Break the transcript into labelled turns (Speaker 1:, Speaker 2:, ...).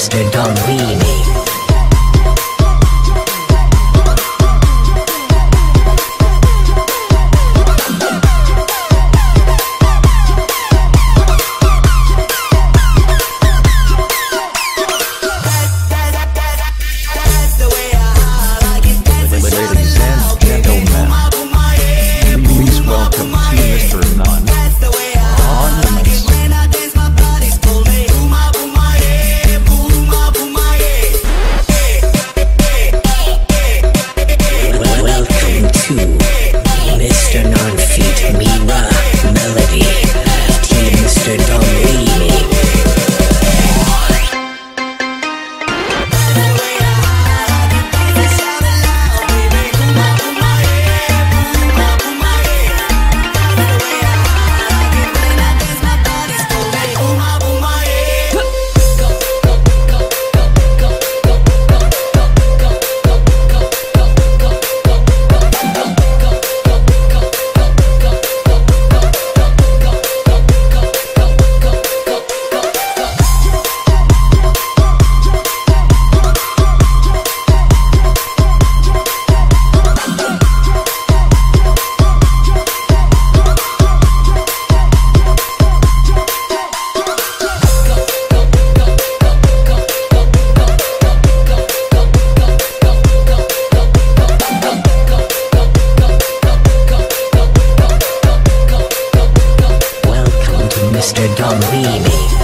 Speaker 1: Mr. on Weenie. Don't be me.